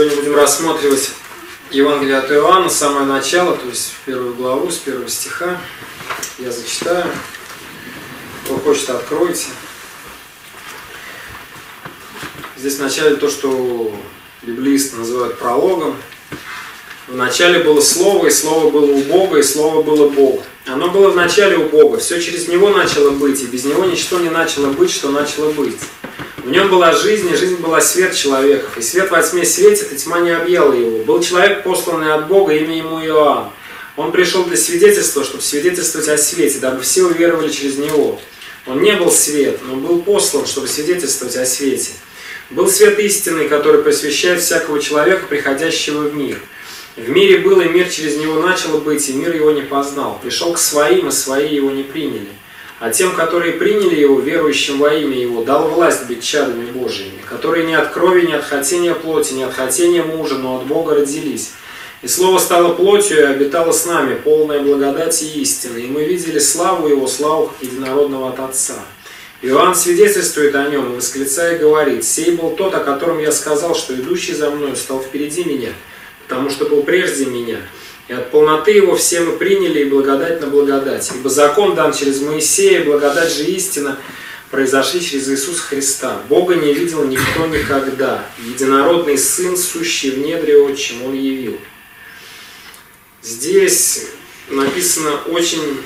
Сегодня будем рассматривать Евангелие от Иоанна, самое начало, то есть первую главу с первого стиха. Я зачитаю. Кто хочет, откройте. Здесь в начале то, что библисты называют прологом. В начале было Слово, и Слово было у Бога, и Слово было Бог. Оно было в начале у Бога, все через Него начало быть, и без Него ничто не начало быть, что начало быть. В нем была жизнь, и жизнь была свет человеков, и свет во тьме светит, и тьма не объяла его. Был человек, посланный от Бога, имя ему Иоанн. Он пришел для свидетельства, чтобы свидетельствовать о свете, дабы все уверовали через него. Он не был свет, но был послан, чтобы свидетельствовать о свете. Был свет истинный, который просвещает всякого человека, приходящего в мир. В мире был, и мир через него начал быть, и мир его не познал. Пришел к своим, и свои его не приняли. А тем, которые приняли его, верующим во имя его, дал власть быть чадами Божьими, которые не от крови, не от хотения плоти, не от хотения мужа, но от Бога родились. И Слово стало плотью и обитало с нами, полное благодати и истины. И мы видели славу Его, славу как единородного от Отца. Иоанн свидетельствует о нем и восклицая говорит, «Сей был тот, о котором я сказал, что идущий за мною стал впереди меня, потому что был прежде меня». И от полноты его все мы приняли и благодать на благодать. Ибо закон дан через Моисея, благодать же истина произошли через Иисуса Христа. Бога не видел никто никогда. Единородный Сын, сущий в недре отчим, Он явил. Здесь написано очень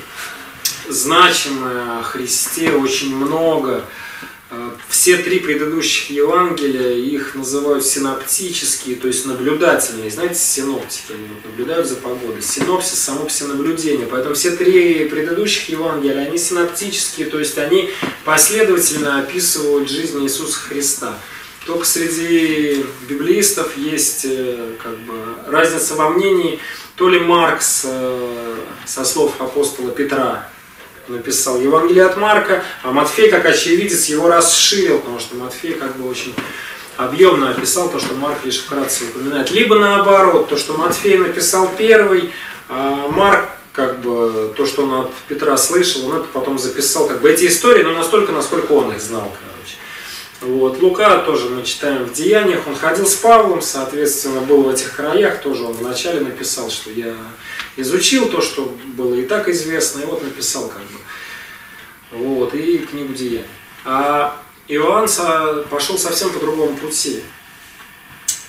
значимое о Христе, очень много. Э, все три предыдущих Евангелия, их называют синоптические, то есть наблюдательные. Знаете, синоптики, они вот наблюдают за погодой. Синопсис, само все наблюдение. Поэтому все три предыдущих Евангелия, они синоптические, то есть они последовательно описывают жизнь Иисуса Христа. Только среди библеистов есть э, как бы, разница во мнении, то ли Маркс э, со слов апостола Петра написал Евангелие от Марка, а Матфей, как очевидец, его расширил, потому что Матфей как бы очень объемно описал то, что Марк лишь вкратце упоминает. Либо наоборот, то, что Матфей написал первый, а Марк как бы то, что он от Петра слышал, он это потом записал, как бы эти истории, но настолько, насколько он их знал, короче. Вот. Лука тоже мы читаем в Деяниях, он ходил с Павлом, соответственно, был в этих краях, тоже он вначале написал, что я изучил то, что было и так известно, и вот написал как бы. Вот, и книгу Деяний. А Иоанн пошел совсем по другому пути.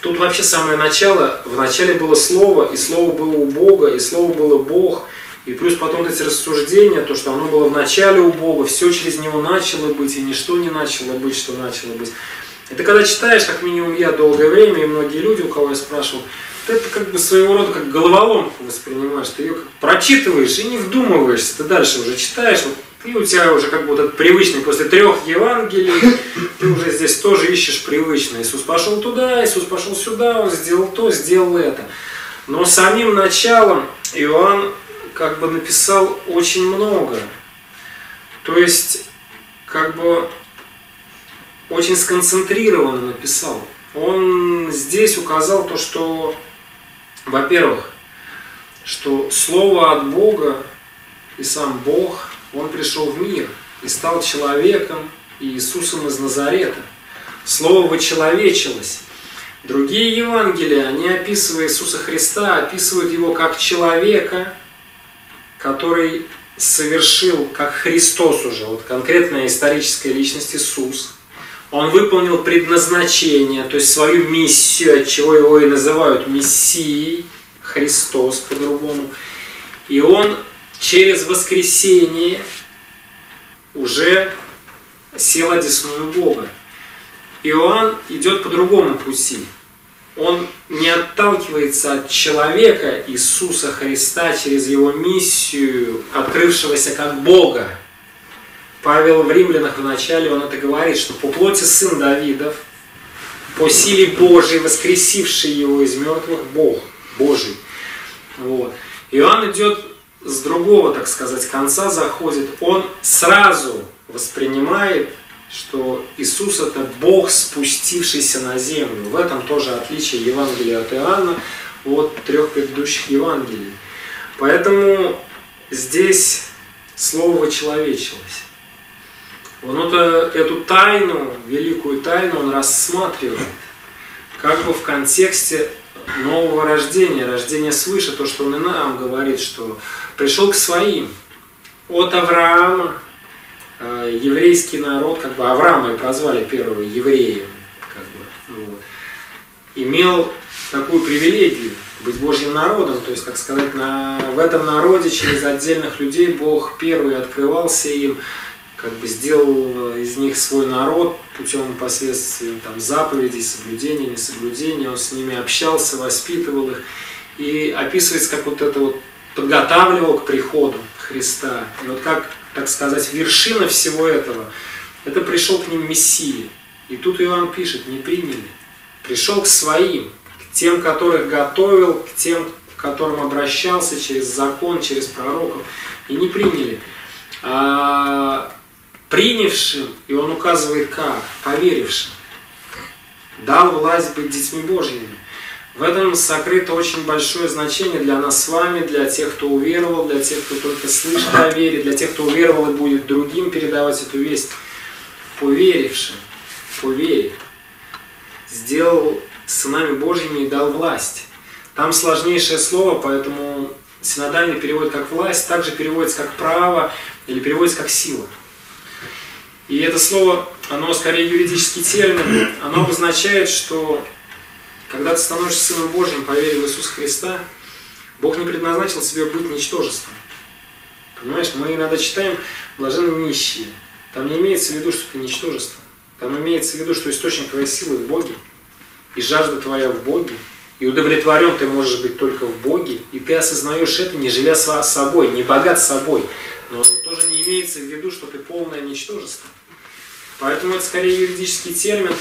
Тут вообще самое начало, в начале было Слово, и Слово было у Бога, и Слово было Бог, и плюс потом эти рассуждения, то, что оно было в начале у Бога, все через Него начало быть, и ничто не начало быть, что начало быть. Это когда читаешь, как минимум я долгое время, и многие люди, у кого я спрашивал, это как бы своего рода как головоломку воспринимаешь, ты ее как прочитываешь и не вдумываешься, ты дальше уже читаешь, вот, и у тебя уже как бы вот этот привычный, после трех Евангелий, ты уже здесь тоже ищешь привычное. Иисус пошел туда, Иисус пошел сюда, Он сделал то, сделал это. Но самим началом Иоанн как бы написал очень много. То есть, как бы очень сконцентрированно написал. Он здесь указал то, что во-первых, что Слово от Бога и сам Бог, Он пришел в мир и стал человеком и Иисусом из Назарета. Слово вычеловечилось. Другие Евангелия, они описывая Иисуса Христа, описывают Его как человека, который совершил, как Христос уже, вот конкретная историческая личность Иисус, он выполнил предназначение, то есть свою миссию, от чего его и называют Мессией, Христос по-другому. И он через воскресение уже сел одесную Бога. Иоанн идет по другому пути. Он не отталкивается от человека Иисуса Христа через его миссию, открывшегося как Бога, Павел в Римлянах в начале, он это говорит, что по плоти сын Давидов, по силе Божией, воскресивший его из мертвых, Бог Божий. Вот. Иоанн идет с другого, так сказать, конца заходит. Он сразу воспринимает, что Иисус это Бог, спустившийся на землю. В этом тоже отличие Евангелия от Иоанна от трех предыдущих Евангелий. Поэтому здесь слово человечилось. Он это, эту тайну, великую тайну, он рассматривает как бы в контексте нового рождения, рождения свыше, то, что он и нам говорит, что пришел к своим. От Авраама, еврейский народ, как бы Авраама и прозвали первого евреем, как бы, вот, имел такую привилегию быть Божьим народом, то есть, так сказать, на, в этом народе через отдельных людей Бог первый открывался им, как бы сделал из них свой народ путем последствий там, заповедей, соблюдения, несоблюдения, он с ними общался, воспитывал их и описывается, как вот это вот подготавливал к приходу Христа. И вот как, так сказать, вершина всего этого, это пришел к ним Мессия. И тут Иоанн пишет, не приняли. Пришел к своим, к тем, которых готовил, к тем, к которым обращался через закон, через пророков, и не приняли. А принявшим, и он указывает как, поверившим, дал власть быть детьми Божьими. В этом сокрыто очень большое значение для нас с вами, для тех, кто уверовал, для тех, кто только слышит о вере, для тех, кто уверовал и будет другим передавать эту весть. Поверившим, по сделал сынами Божьими и дал власть. Там сложнейшее слово, поэтому синодальный перевод как власть, также переводится как право или переводится как сила. И это слово, оно скорее юридический термин, оно обозначает, что когда ты становишься Сыном Божьим по вере в Иисуса Христа, Бог не предназначил себе быть ничтожеством. Понимаешь, мы иногда читаем «блаженны нищие». Там не имеется в виду, что ты ничтожество. Там имеется в виду, что источник твоей силы в Боге, и жажда твоя в Боге, и удовлетворен ты можешь быть только в Боге, и ты осознаешь это, не живя собой, не богат собой. Но тоже не имеется в виду, что ты полное ничтожество. Поэтому это скорее юридический термин,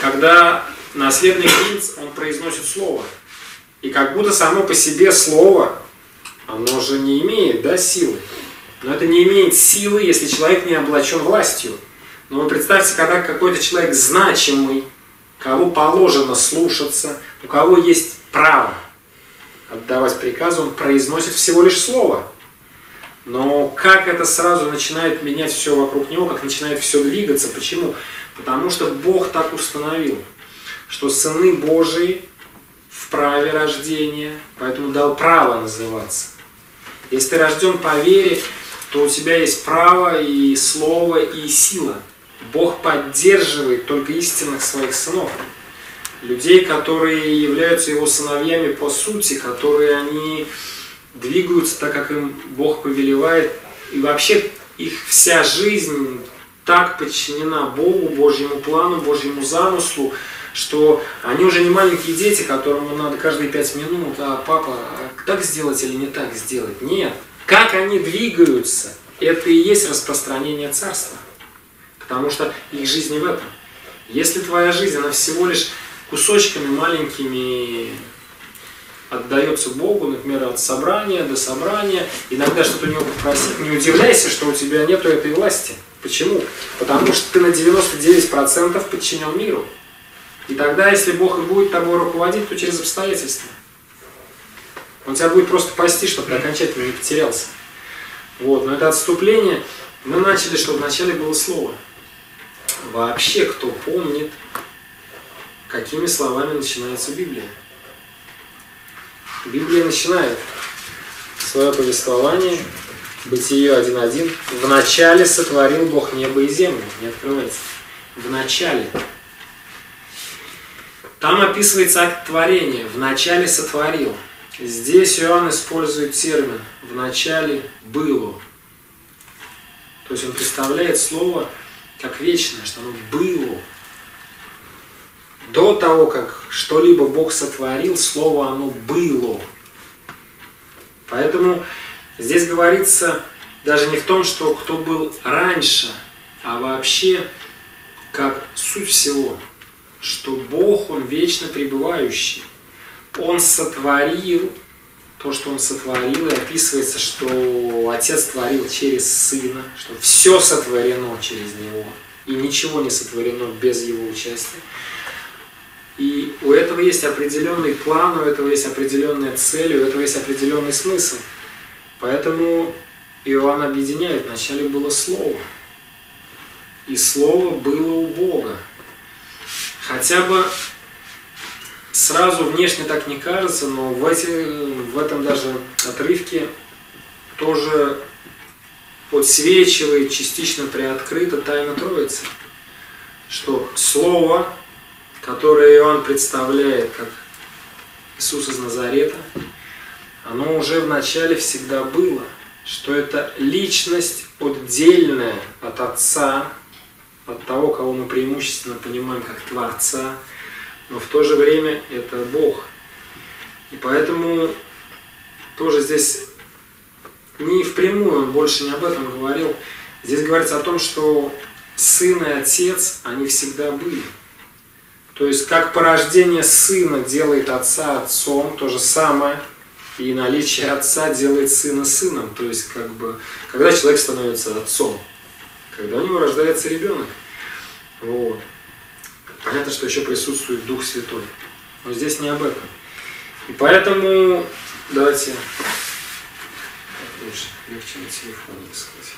когда наследный принц, он произносит слово. И как будто само по себе слово, оно же не имеет да, силы. Но это не имеет силы, если человек не облачен властью. Но вы представьте, когда какой-то человек значимый, кого положено слушаться, у кого есть право отдавать приказы, он произносит всего лишь слово. Но как это сразу начинает менять все вокруг него, как начинает все двигаться, почему? Потому что Бог так установил, что сыны Божии в праве рождения, поэтому дал право называться. Если ты рожден по вере, то у тебя есть право и слово, и сила. Бог поддерживает только истинных своих сынов. Людей, которые являются его сыновьями по сути, которые они двигаются так, как им Бог повелевает. И вообще их вся жизнь так подчинена Богу, Божьему плану, Божьему замыслу, что они уже не маленькие дети, которым надо каждые пять минут, а папа, так сделать или не так сделать. Нет. Как они двигаются, это и есть распространение царства. Потому что их жизнь не в этом. Если твоя жизнь, она всего лишь кусочками маленькими отдается Богу, например, от собрания до собрания, иногда что-то у него попросить, не удивляйся, что у тебя нету этой власти. Почему? Потому что ты на 99% подчинен миру. И тогда, если Бог и будет тобой руководить, то через обстоятельства. Он тебя будет просто пасти, чтобы ты окончательно не потерялся. Вот, но это отступление. Мы начали, что вначале было слово. Вообще, кто помнит, какими словами начинается Библия? Библия начинает свое повествование, Бытие 1.1. В начале сотворил Бог небо и землю. Не открывается. В начале. Там описывается акт творения. В начале сотворил. Здесь Иоанн использует термин «в начале было». То есть он представляет слово как вечное, что оно было. До того, как что-либо Бог сотворил, слово оно было. Поэтому здесь говорится даже не в том, что кто был раньше, а вообще как суть всего, что Бог, Он вечно пребывающий. Он сотворил то, что Он сотворил, и описывается, что Отец творил через Сына, что все сотворено через Него, и ничего не сотворено без Его участия. И у этого есть определенный план, у этого есть определенная цель, у этого есть определенный смысл. Поэтому Иоанн объединяет, вначале было Слово. и Слово было у Бога. Хотя бы сразу внешне так не кажется, но в, эти, в этом даже отрывке тоже подсвечивает, частично приоткрыта тайна Троицы. Что Слово, которое Иоанн представляет как Иисус из Назарета, оно уже в начале всегда было, что это личность отдельная от Отца, от того, кого мы преимущественно понимаем как Творца, но в то же время это Бог. И поэтому тоже здесь не впрямую, он больше не об этом говорил. Здесь говорится о том, что сын и отец, они всегда были. То есть, как порождение сына делает отца отцом, то же самое и наличие отца делает сына сыном. То есть, как бы, когда человек становится отцом, когда у него рождается ребенок. Вот. Понятно, что еще присутствует Дух Святой. Но здесь не об этом. И поэтому давайте лучше, легче на телефоне искать.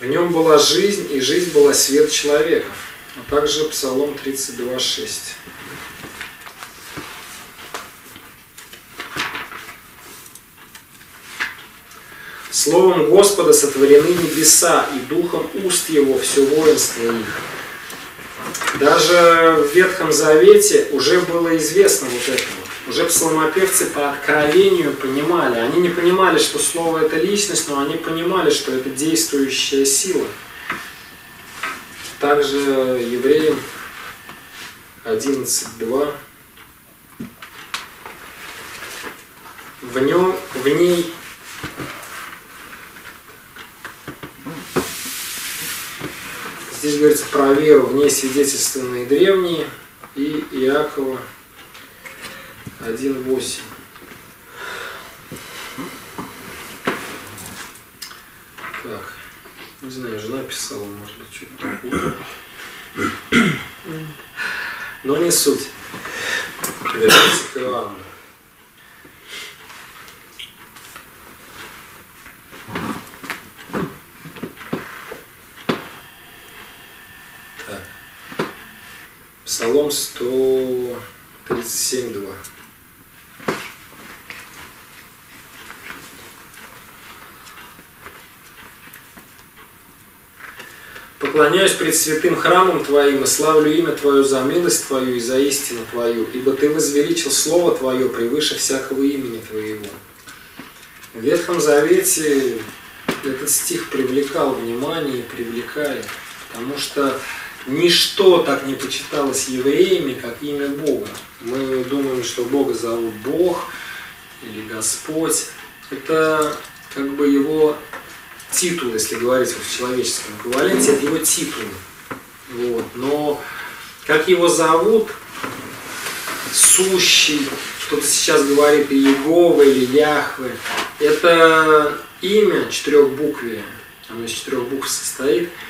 В нем была жизнь, и жизнь была свет человеков. А также Псалом 32.6. Словом Господа сотворены небеса, и духом уст Его все воинство их. Даже в Ветхом Завете уже было известно вот это вот. Уже псалмопевцы по откровению понимали. Они не понимали, что слово это личность, но они понимали, что это действующая сила. Также евреям 11.2 в, нем, в ней Здесь говорится про веру в ней свидетельственные древние и Иакова 1.8. Так, не знаю, жена писала, может быть, что-то такое. Но не суть. Вернемся к Иоанну. Псалом 137.2. Поклоняюсь пред святым храмом Твоим и славлю имя Твое за милость Твою и за истину Твою, ибо Ты возвеличил Слово Твое превыше всякого имени Твоего. В Ветхом Завете этот стих привлекал внимание и привлекает, потому что Ничто так не почиталось евреями, как имя Бога. Мы думаем, что Бога зовут Бог или Господь. Это как бы его титул, если говорить в человеческом эквиваленте, это его титул. Вот. Но как его зовут, сущий, кто-то сейчас говорит Иегова, или Яхве, это имя четырехбуквие, оно из четырех букв состоит –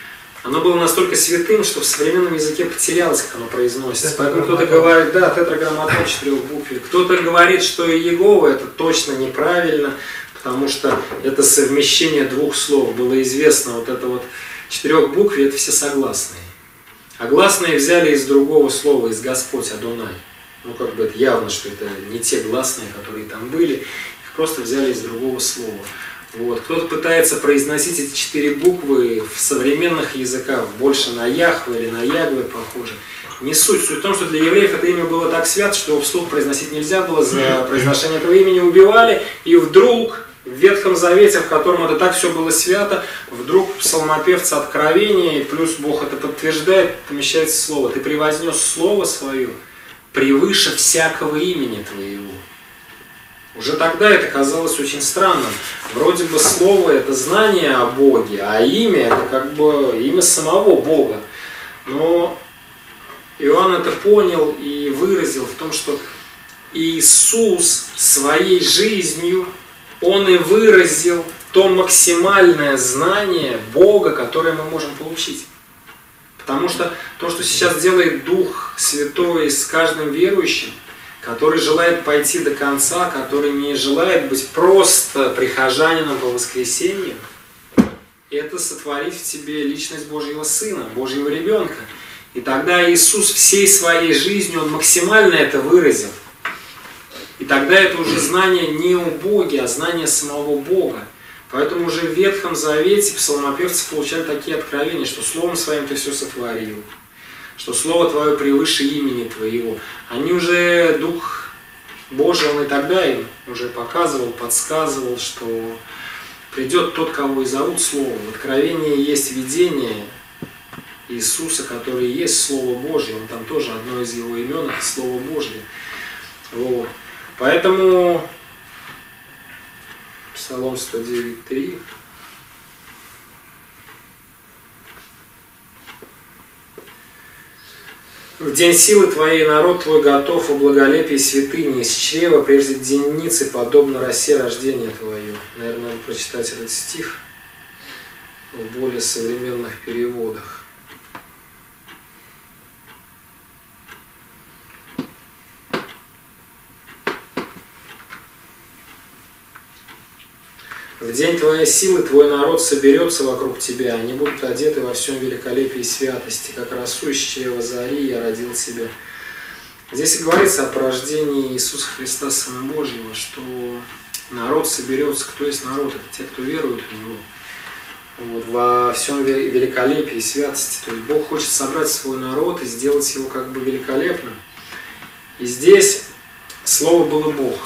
оно было настолько святым, что в современном языке потерялось, как оно произносится. Поэтому кто-то говорит, да, тетраграмматон четырехбукве. Кто-то говорит, что и Егова это точно неправильно, потому что это совмещение двух слов. Было известно, вот это вот четырех букв, это все согласные. А гласные взяли из другого слова, из Господь, Адонай. Ну, как бы это явно, что это не те гласные, которые там были, их просто взяли из другого слова. Вот. Кто-то пытается произносить эти четыре буквы в современных языках, больше на Яхве или на Ягве похоже. Не суть. Суть в том, что для евреев это имя было так свято, что вслух произносить нельзя было, за произношение этого имени убивали, и вдруг в Ветхом Завете, в котором это так все было свято, вдруг псалмопевца откровения, и плюс Бог это подтверждает, помещается слово. Ты превознес слово свое превыше всякого имени твоего. Уже тогда это казалось очень странным. Вроде бы слово это знание о Боге, а имя это как бы имя самого Бога. Но Иоанн это понял и выразил в том, что Иисус своей жизнью, Он и выразил то максимальное знание Бога, которое мы можем получить. Потому что то, что сейчас делает Дух Святой с каждым верующим, который желает пойти до конца, который не желает быть просто прихожанином по воскресеньям, это сотворить в тебе личность Божьего Сына, Божьего ребенка. И тогда Иисус всей своей жизнью, Он максимально это выразил. И тогда это уже знание не о Боге, а знание самого Бога. Поэтому уже в Ветхом Завете псалмопевцы получали такие откровения, что Словом Своим Ты все сотворил, что Слово Твое превыше имени Твоего. Они уже Дух Божий, Он и тогда им уже показывал, подсказывал, что придет тот, кого и зовут Словом. В Откровении есть видение Иисуса, который есть Слово Божье. Он там тоже одно из его имен, это Слово Божье. Вот. Поэтому Псалом 109.3 В день силы Твоей народ Твой готов у благолепия святыни, из чрева прежде денницы, подобно росе рождения Твое. Наверное, надо прочитать этот стих в более современных переводах. День твоей силы твой народ соберется вокруг тебя, они будут одеты во всем великолепии и святости, как росу из чрева зари я родил тебя. Здесь и говорится о порождении Иисуса Христа, Сына Божьего, что народ соберется, кто есть народ, это те, кто верует в Него. Вот, во всем великолепии и святости. То есть Бог хочет собрать свой народ и сделать его как бы великолепным. И здесь слово было Бог.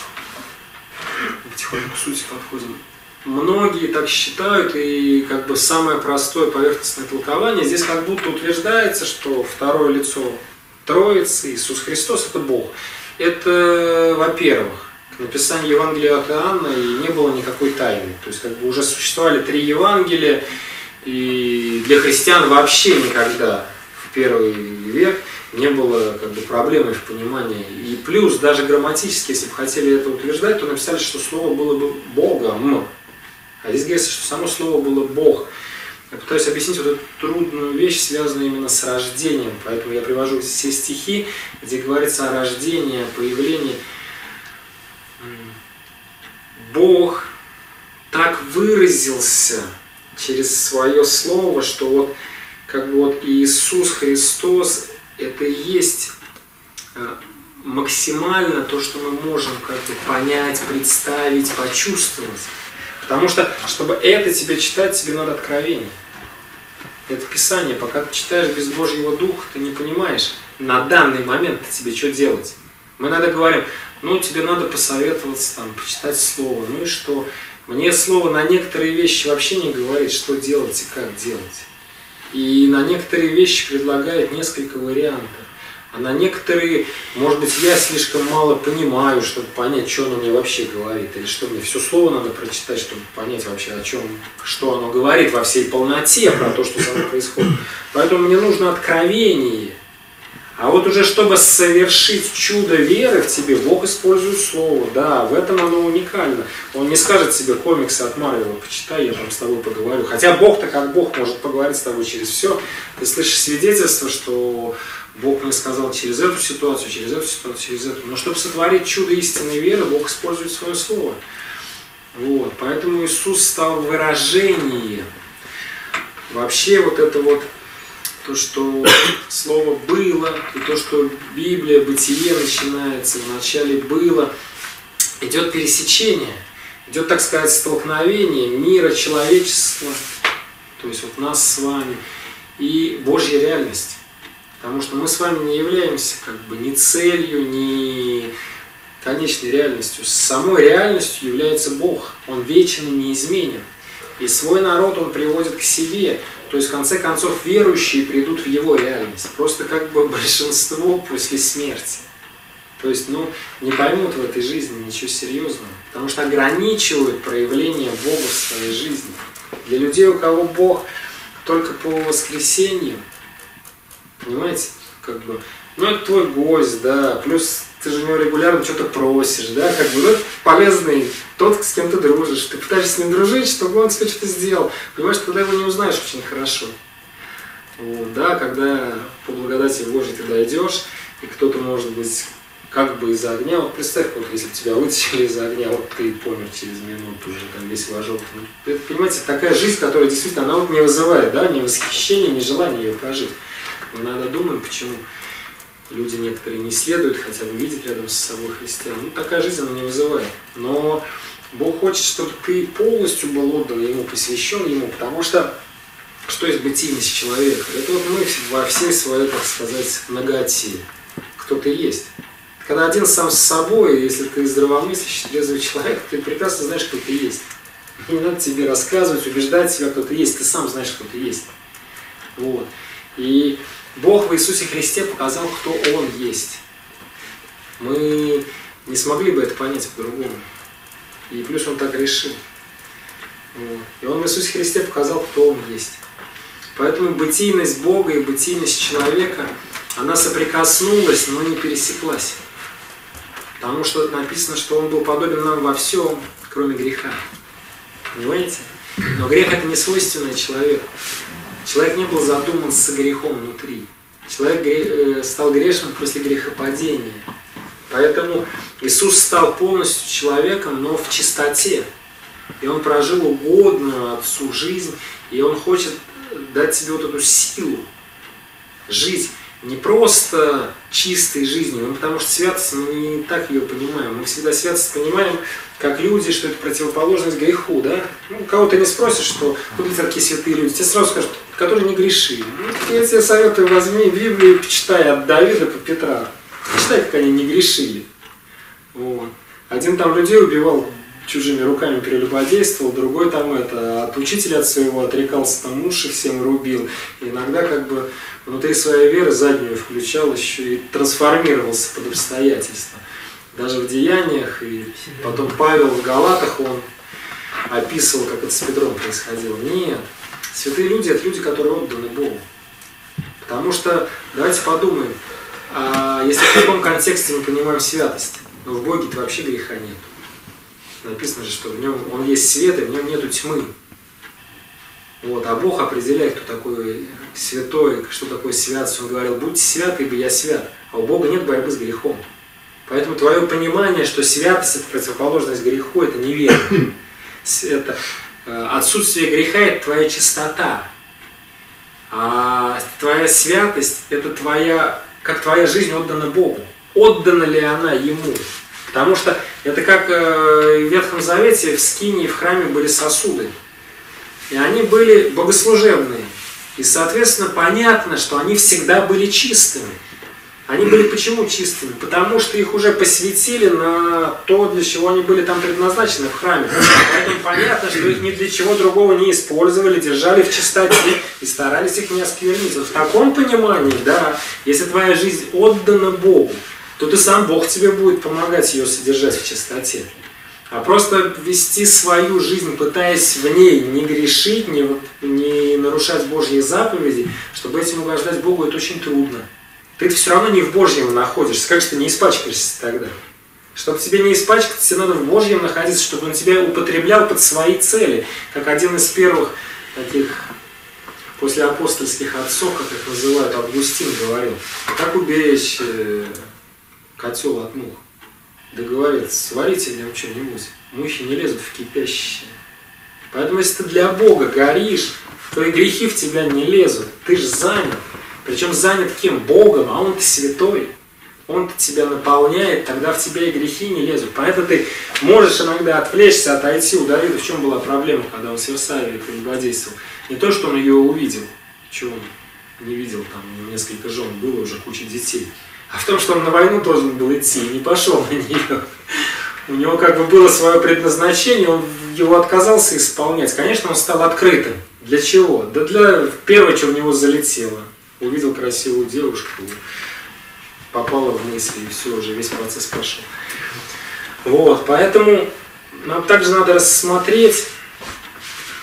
Потихоньку к сути подходим многие так считают, и как бы самое простое поверхностное толкование, здесь как будто утверждается, что второе лицо Троицы, Иисус Христос, это Бог. Это, во-первых, к написанию Евангелия от Иоанна и не было никакой тайны. То есть как бы уже существовали три Евангелия, и для христиан вообще никогда в первый век не было как бы, проблемы в понимании. И плюс, даже грамматически, если бы хотели это утверждать, то написали, что слово было бы Богом. А здесь говорится, что само слово было Бог. Я пытаюсь объяснить вот эту трудную вещь, связанную именно с рождением. Поэтому я привожу все стихи, где говорится о рождении, о появлении. Бог так выразился через свое слово, что вот как бы вот Иисус Христос это и есть э, максимально то, что мы можем как бы понять, представить, почувствовать. Потому что, чтобы это тебе читать, тебе надо откровение. Это Писание. Пока ты читаешь без Божьего Духа, ты не понимаешь на данный момент тебе что делать. Мы иногда говорим, ну тебе надо посоветоваться, там, почитать Слово. Ну и что? Мне Слово на некоторые вещи вообще не говорит, что делать и как делать. И на некоторые вещи предлагает несколько вариантов. А на некоторые, может быть, я слишком мало понимаю, чтобы понять, что оно мне вообще говорит. Или что мне все слово надо прочитать, чтобы понять вообще, о чем, что оно говорит во всей полноте про то, что со мной происходит. Поэтому мне нужно откровение. А вот уже чтобы совершить чудо веры в тебе, Бог использует слово. Да, в этом оно уникально. Он не скажет себе комиксы от Марвела, почитай, я там с тобой поговорю. Хотя Бог-то как Бог может поговорить с тобой через все. Ты слышишь свидетельство, что Бог мне сказал через эту ситуацию, через эту ситуацию, через эту. Но чтобы сотворить чудо истинной веры, Бог использует свое слово. Вот. Поэтому Иисус стал выражением. Вообще вот это вот то, что слово было, и то, что Библия, Бытие начинается, вначале было, идет пересечение, идет, так сказать, столкновение мира, человечества, то есть вот нас с вами, и Божья реальность. Потому что мы с вами не являемся как бы ни целью, ни конечной реальностью. Самой реальностью является Бог. Он вечен и неизменен. И свой народ он приводит к себе. То есть, в конце концов, верующие придут в его реальность. Просто как бы большинство после смерти. То есть, ну, не поймут в этой жизни ничего серьезного. Потому что ограничивают проявление Бога в своей жизни. Для людей, у кого Бог только по воскресенью, Понимаете? Как бы, ну это твой гость, да, плюс ты же у него регулярно что-то просишь, да, как бы, ну, полезный тот, с кем ты дружишь. Ты пытаешься с ним дружить, чтобы он тебе что-то сделал. Понимаешь, тогда его не узнаешь очень хорошо. Вот, да, когда по благодати Божьей ты дойдешь, и кто-то, может быть, как бы из огня, вот представь, вот если тебя вытащили из огня, вот ты помер через минуту уже, там весь в ожог. Ну, это, понимаете, такая жизнь, которая действительно, она вот не вызывает, да, ни восхищения, ни желания ее прожить. Мы иногда думаем, почему люди некоторые не следуют, хотя бы видят рядом с собой христиан. Ну, такая жизнь она не вызывает. Но Бог хочет, чтобы ты полностью был отдан Ему, посвящен Ему, потому что что есть бытийность человека? Это вот мы во всей своей, так сказать, многоте. Кто ты есть. Когда один сам с собой, если ты здравомыслящий, трезвый человек, ты прекрасно знаешь, кто ты есть. Не надо тебе рассказывать, убеждать себя, кто ты есть. Ты сам знаешь, кто ты есть. Вот. И Бог в Иисусе Христе показал, кто Он есть. Мы не смогли бы это понять по-другому. И плюс Он так решил. И Он в Иисусе Христе показал, кто Он есть. Поэтому бытийность Бога и бытийность человека, она соприкоснулась, но не пересеклась. Потому что написано, что он был подобен нам во всем, кроме греха. Понимаете? Но грех это не свойственное человеку. Человек не был задуман с грехом внутри. Человек э, стал грешным после грехопадения. Поэтому Иисус стал полностью человеком, но в чистоте. И Он прожил угодную Отцу жизнь, и Он хочет дать тебе вот эту силу жить не просто чистой жизнью, ну, потому что святость, мы не так ее понимаем. Мы всегда святость понимаем, как люди, что это противоположность греху, да? Ну, кого ты не спросишь, что были такие святые люди, тебе сразу скажут, которые не грешили. Ну, я тебе советую, возьми Библию, почитай от Давида по Петра. Почитай, как они не грешили. Вот. Один там людей убивал чужими руками прелюбодействовал, другой там это, от учителя от своего отрекался, там уши всем рубил. И иногда как бы внутри своей веры заднюю включал еще и трансформировался под обстоятельства. Даже в деяниях, и потом Павел в Галатах, он описывал, как это с Петром происходило. Нет, святые люди – это люди, которые отданы Богу. Потому что, давайте подумаем, а если в каком контексте мы понимаем святость, но в Боге-то вообще греха нет. Написано же, что в нем он есть свет, и в нем нету тьмы. Вот, а Бог определяет, кто такой святой, что такое святость. Он говорил, будьте святы, ибо я свят. А у Бога нет борьбы с грехом. Поэтому твое понимание, что святость – это противоположность греху, это неверно. Это э, отсутствие греха – это твоя чистота. А твоя святость – это твоя, как твоя жизнь отдана Богу. Отдана ли она Ему? Потому что это как э, в Ветхом Завете в Скине и в храме были сосуды. И они были богослужебные. И, соответственно, понятно, что они всегда были чистыми. Они были почему чистыми? Потому что их уже посвятили на то, для чего они были там предназначены в храме. Поэтому понятно, что их ни для чего другого не использовали, держали в чистоте и старались их не осквернить. Вот в таком понимании, да, если твоя жизнь отдана Богу, то ты сам Бог тебе будет помогать ее содержать в чистоте. А просто вести свою жизнь, пытаясь в ней не грешить, не, не нарушать Божьи заповеди, чтобы этим угождать Богу, это очень трудно. Ты все равно не в Божьем находишься. Как же ты не испачкаешься тогда? Чтобы тебе не испачкаться, тебе надо в Божьем находиться, чтобы он тебя употреблял под свои цели. Как один из первых таких после апостольских отцов, как их называют, Августин говорил, как уберечь котел от мух. Да говорит, сварите мне что-нибудь. Мухи не лезут в кипящее. Поэтому если ты для Бога горишь, то и грехи в тебя не лезут. Ты же занят. Причем занят кем? Богом, а Он-то святой. Он тебя наполняет, тогда в тебя и грехи не лезут. Поэтому ты можешь иногда отвлечься, отойти. У Давида в чем была проблема, когда он с Версавией прелюбодействовал? Не то, что он ее увидел, чего он не видел, там несколько жен было, уже куча детей а в том, что он на войну должен был идти не пошел на нее. У него как бы было свое предназначение, он его отказался исполнять. Конечно, он стал открытым. Для чего? Да для первого, что в него залетело. Увидел красивую девушку, попало в мысли, и все, уже весь процесс пошел. Вот, поэтому нам также надо рассмотреть,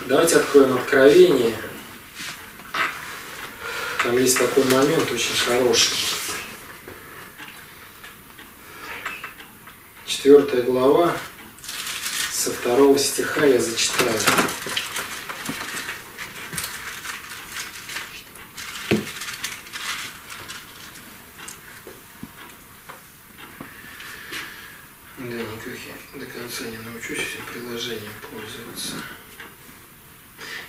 давайте откроем откровение. Там есть такой момент очень хороший. Четвертая глава, со второго стиха я зачитаю. Да, никаких я до конца не научусь этим приложением пользоваться.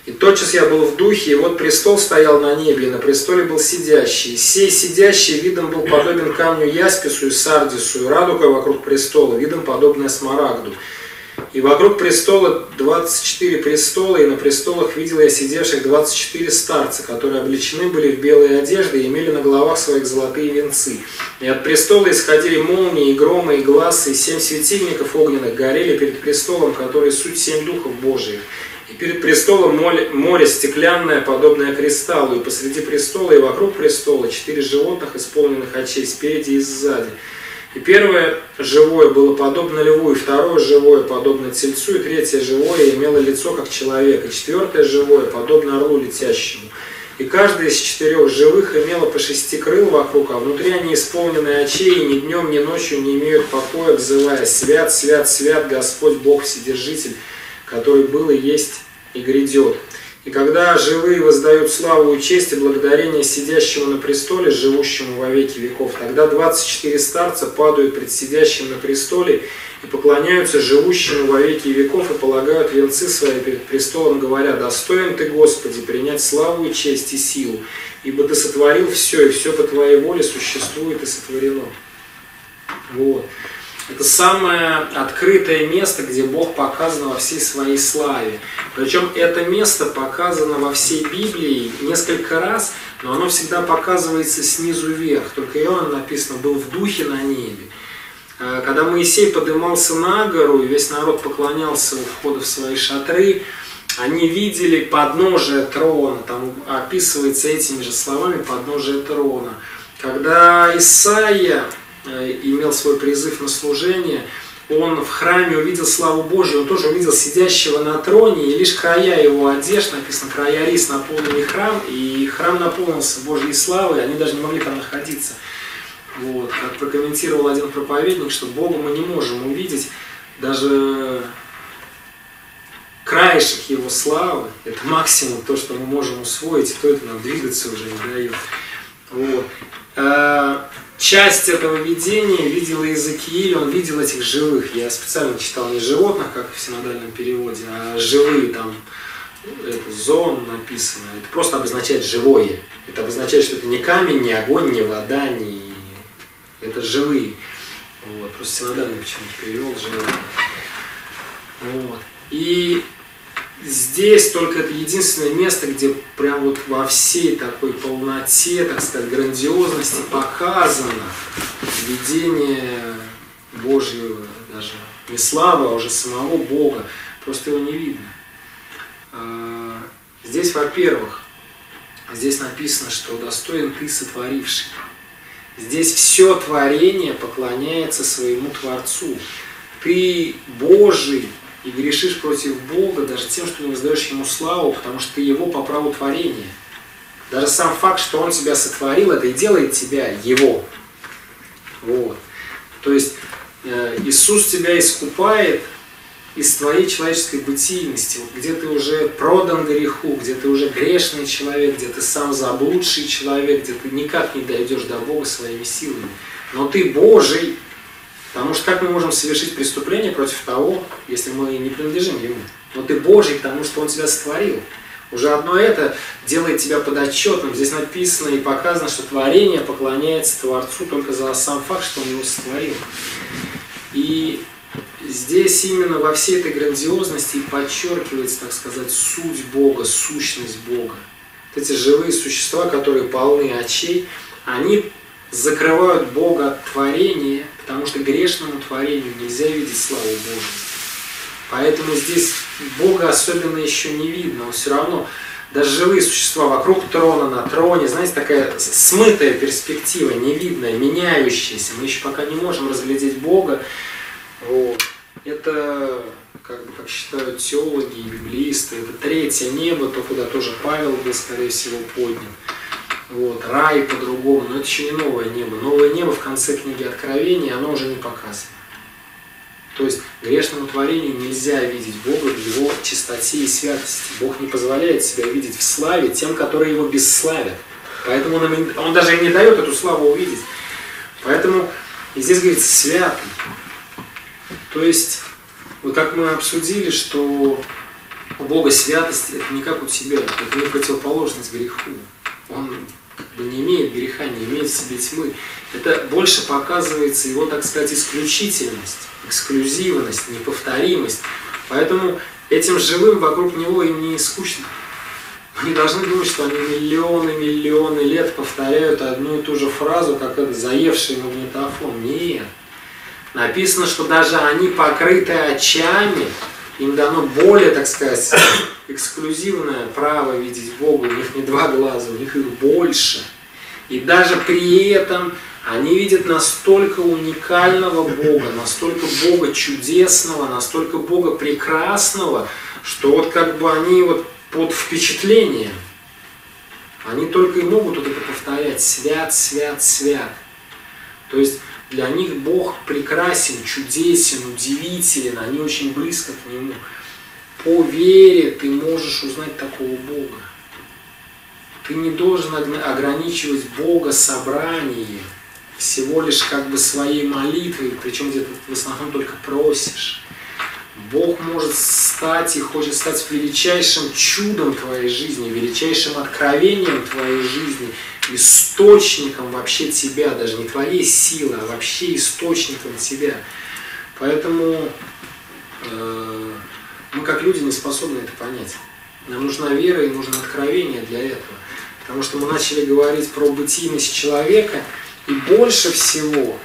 И тотчас я был в духе, и вот престол стоял на небе, и на престоле был сидящий. сей сидящий видом был подобен камню Яспису и Сардису, и радуга вокруг престола, видом подобная Смарагду. И вокруг престола 24 престола, и на престолах видел я сидевших 24 старца, которые облечены были в белые одежды и имели на головах своих золотые венцы. И от престола исходили молнии, и громы, и глазы, и семь светильников огненных горели перед престолом, который суть семь духов Божиих. И перед престолом море, стеклянное, подобное кристаллу, и посреди престола и вокруг престола четыре животных, исполненных очей спереди и сзади. И первое живое было подобно льву, и второе живое подобно тельцу, и третье живое имело лицо как человек, и четвертое живое подобно орлу летящему. И каждый из четырех живых имело по шести крыл вокруг, а внутри они исполнены очей, и ни днем, ни ночью не имеют покоя, взывая «Свят, свят, свят, Господь Бог Вседержитель, который был и есть и грядет». И когда живые воздают славу и честь и благодарение сидящему на престоле, живущему во веки веков, тогда 24 старца падают пред сидящим на престоле и поклоняются живущему во веки веков и полагают венцы свои перед престолом, говоря, «Достоин Ты, Господи, принять славу и честь и силу, ибо Ты сотворил все, и все по Твоей воле существует и сотворено». Вот. Это самое открытое место, где Бог показан во всей своей славе. Причем это место показано во всей Библии несколько раз, но оно всегда показывается снизу вверх. Только Иоанн написано, был в духе на небе. А, когда Моисей поднимался на гору, и весь народ поклонялся у входа в свои шатры, они видели подножие трона, там описывается этими же словами подножие трона. Когда Исаия Э, имел свой призыв на служение, он в храме увидел славу Божию, он тоже увидел сидящего на троне, и лишь края его одежд, написано, края рис наполнили храм, и храм наполнился Божьей славой, они даже не могли там находиться. Вот. Как прокомментировал один проповедник, что Бога мы не можем увидеть, даже краешек Его славы, это максимум то, что мы можем усвоить, и то это нам двигаться уже не дает. Вот. Часть этого видения видел Иезекииль, он видел этих живых. Я специально читал не животных, как в синодальном переводе, а живые там, это зон написано. Это просто обозначает живое. Это обозначает, что это не камень, не огонь, не вода, не... Это живые. Вот. Просто синодальный почему-то перевел живые. Вот. И здесь только это единственное место, где прям вот во всей такой полноте, так сказать, грандиозности показано видение Божьего, даже не славы, а уже самого Бога. Просто его не видно. А, здесь, во-первых, здесь написано, что достоин ты сотворивший. Здесь все творение поклоняется своему Творцу. Ты Божий, и грешишь против Бога даже тем, что не воздаешь Ему славу, потому что ты Его по праву творения. Даже сам факт, что Он тебя сотворил, это и делает тебя Его. Вот. То есть э, Иисус тебя искупает из твоей человеческой бытийности, где ты уже продан греху, где ты уже грешный человек, где ты сам заблудший человек, где ты никак не дойдешь до Бога своими силами. Но ты Божий, Потому что как мы можем совершить преступление против того, если мы не принадлежим Ему? Но ты Божий, потому что Он тебя сотворил. Уже одно это делает тебя подотчетным. Здесь написано и показано, что творение поклоняется Творцу только за сам факт, что Он его сотворил. И здесь именно во всей этой грандиозности подчеркивается, так сказать, суть Бога, сущность Бога. Вот эти живые существа, которые полны очей, они закрывают Бога от творения, потому что грешному творению нельзя видеть славу Божию. Поэтому здесь Бога особенно еще не видно, он все равно, даже живые существа вокруг трона, на троне, знаете, такая смытая перспектива, невидная, меняющаяся. Мы еще пока не можем разглядеть Бога. Вот. Это, как, бы, как считают теологи и библеисты, это третье небо, то, куда тоже Павел был, скорее всего, поднят вот, рай по-другому, но это еще не новое небо. Новое небо в конце книги Откровения, оно уже не показано. То есть грешному творению нельзя видеть Бога в его чистоте и святости. Бог не позволяет себя видеть в славе тем, которые его бесславят. Поэтому он, он даже и не дает эту славу увидеть. Поэтому и здесь говорится святый. То есть Вот как мы обсудили, что у Бога святость это не как у тебя, это не противоположность греху. Он не имеет греха, не имеет в себе тьмы. Это больше показывается его, так сказать, исключительность, эксклюзивность, неповторимость. Поэтому этим живым вокруг него им не скучно. Они должны думать, что они миллионы, миллионы лет повторяют одну и ту же фразу, как это заевший магнитофон. Нет. Написано, что даже они покрыты очами, им дано более, так сказать, эксклюзивное право видеть Бога. У них не два глаза, у них их больше. И даже при этом они видят настолько уникального Бога, настолько Бога чудесного, настолько Бога прекрасного, что вот как бы они вот под впечатлением. Они только и могут вот это повторять. Свят, свят, свят. То есть для них Бог прекрасен, чудесен, удивителен. Они очень близко к Нему. По вере ты можешь узнать такого Бога. Ты не должен ограничивать Бога собранием, всего лишь как бы своей молитвой, причем где-то в основном только просишь. Бог может стать и хочет стать величайшим чудом твоей жизни, величайшим откровением твоей жизни, источником вообще тебя, даже не твоей силы, а вообще источником тебя. Поэтому э, мы как люди не способны это понять. Нам нужна вера и нужно откровение для этого. Потому что мы начали говорить про бытийность человека, и больше всего,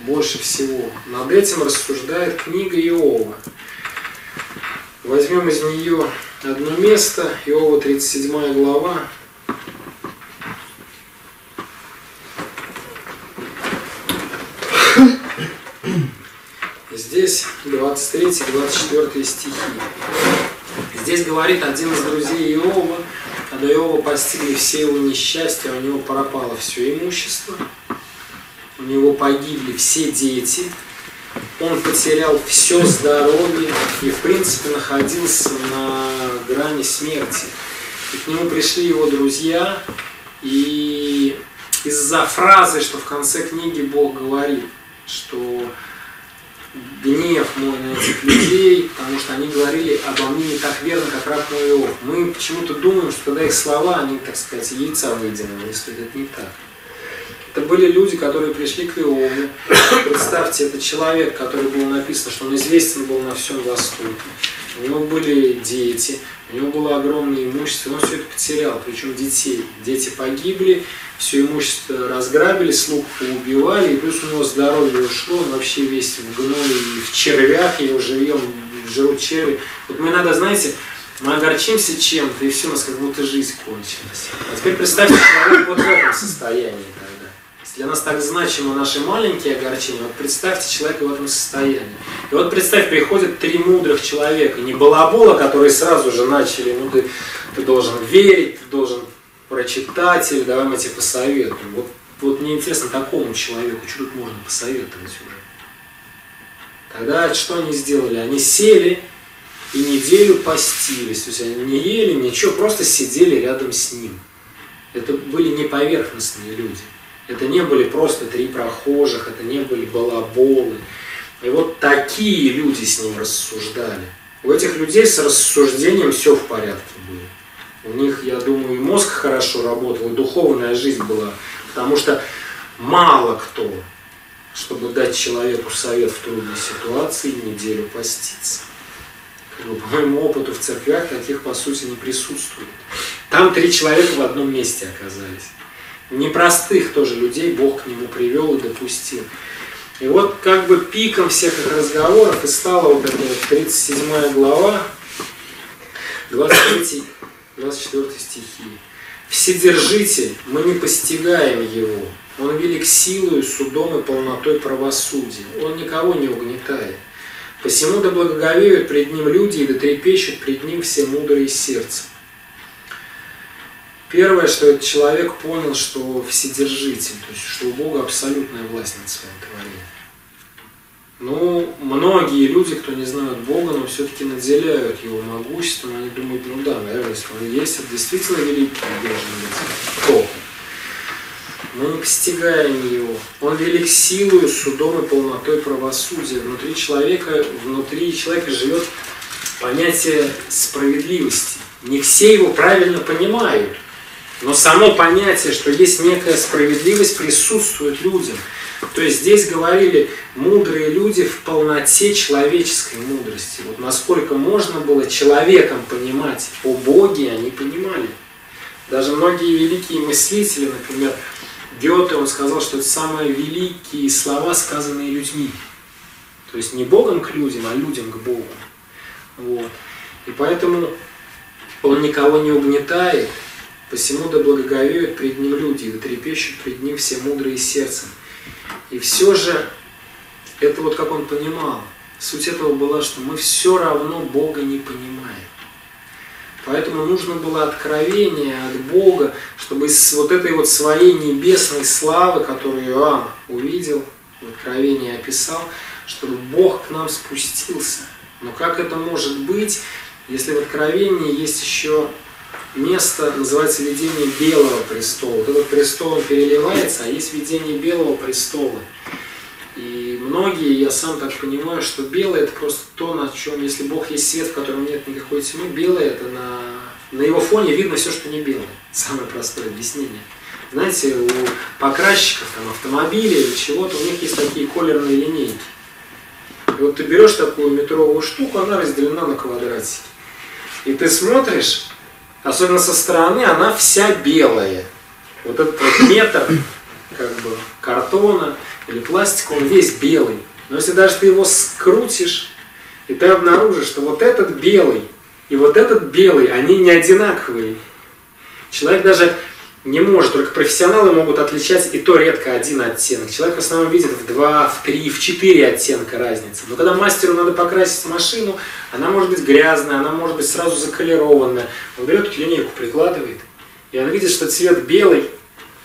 больше всего над этим рассуждает книга Иова. Возьмем из нее одно место, Иова 37 глава. Здесь 23-24 стихи. Здесь говорит один из друзей Иова, когда Иова постигли все его несчастья, у него пропало все имущество, у него погибли все дети, он потерял все здоровье и, в принципе, находился на грани смерти. И к нему пришли его друзья, и из-за фразы, что в конце книги Бог говорит, что гнев мой на этих людей, потому что они говорили обо мне не так верно, как раб мой Иов. Мы почему-то думаем, что когда их слова, они, так сказать, яйца выедены, если это не так. Это были люди, которые пришли к Иову. Представьте, это человек, который был написано, что он известен был на всем Востоке. У него были дети, у него было огромное имущество, он все это потерял, причем детей. Дети погибли, все имущество разграбили, слуг поубивали, и плюс у него здоровье ушло, он вообще весь в гной и в червях, его живьем жрут черви. Вот мы иногда, знаете, мы огорчимся чем-то, и все, у нас как будто жизнь кончилась. А теперь представьте человек вот в этом состоянии для нас так значимо наши маленькие огорчения, вот представьте человека в этом состоянии. И вот представь, приходят три мудрых человека, не балабола, которые сразу же начали, ну ты, ты должен верить, ты должен прочитать, или давай мы тебе посоветуем. Вот, вот мне интересно, такому человеку, что тут можно посоветовать уже? Тогда что они сделали? Они сели и неделю постились, то есть они не ели ничего, просто сидели рядом с ним. Это были не поверхностные люди. Это не были просто три прохожих, это не были балаболы. И вот такие люди с ним рассуждали. У этих людей с рассуждением все в порядке было. У них, я думаю, и мозг хорошо работал, и духовная жизнь была. Потому что мало кто, чтобы дать человеку совет в трудной ситуации, неделю поститься. по моему опыту в церквях таких, по сути, не присутствует. Там три человека в одном месте оказались непростых тоже людей Бог к нему привел и допустил. И вот как бы пиком всех их разговоров и стала вот эта вот 37 глава, 23, 24 стихи. Вседержитель, мы не постигаем его. Он велик силою, судом и полнотой правосудия. Он никого не угнетает. Посему да благоговеют пред ним люди и да трепещут пред ним все мудрые сердцем. Первое, что этот человек понял, что вседержитель, то есть что у Бога абсолютная власть над своим творением. Ну, многие люди, кто не знают Бога, но все-таки наделяют его могуществом, они думают, ну да, наверное, если он есть, это действительно великий должен быть. Кто? мы не постигаем его. Он велик силою, судом и полнотой правосудия. Внутри человека, внутри человека живет понятие справедливости. Не все его правильно понимают, но само понятие, что есть некая справедливость, присутствует людям. То есть здесь говорили мудрые люди в полноте человеческой мудрости. Вот насколько можно было человеком понимать о Боге, они понимали. Даже многие великие мыслители, например, Гёте, он сказал, что это самые великие слова, сказанные людьми. То есть не Богом к людям, а людям к Богу. Вот. И поэтому он никого не угнетает, посему да благоговеют пред ним люди, да трепещут пред ним все мудрые сердцем. И все же, это вот как он понимал, суть этого была, что мы все равно Бога не понимаем. Поэтому нужно было откровение от Бога, чтобы из вот этой вот своей небесной славы, которую Иоанн увидел, в откровении описал, чтобы Бог к нам спустился. Но как это может быть, если в откровении есть еще место, называется видение Белого престола. Вот этот престол переливается, а есть видение Белого престола. И многие, я сам так понимаю, что белое это просто то, на чем, если Бог есть свет, в котором нет никакой тьмы, белое это на, на его фоне видно все, что не белое. Самое простое объяснение. Знаете, у покрасчиков там, автомобилей или чего-то, у них есть такие колерные линейки. И вот ты берешь такую метровую штуку, она разделена на квадратики. И ты смотришь, особенно со стороны, она вся белая. Вот этот вот метр как бы картона или пластика, он весь белый. Но если даже ты его скрутишь, и ты обнаружишь, что вот этот белый и вот этот белый, они не одинаковые. Человек даже не может, только профессионалы могут отличать и то редко один оттенок. Человек в основном видит в два, в три, в четыре оттенка разницы. Но когда мастеру надо покрасить машину, она может быть грязная, она может быть сразу заколерованная. Он берет линейку, прикладывает, и он видит, что цвет белый,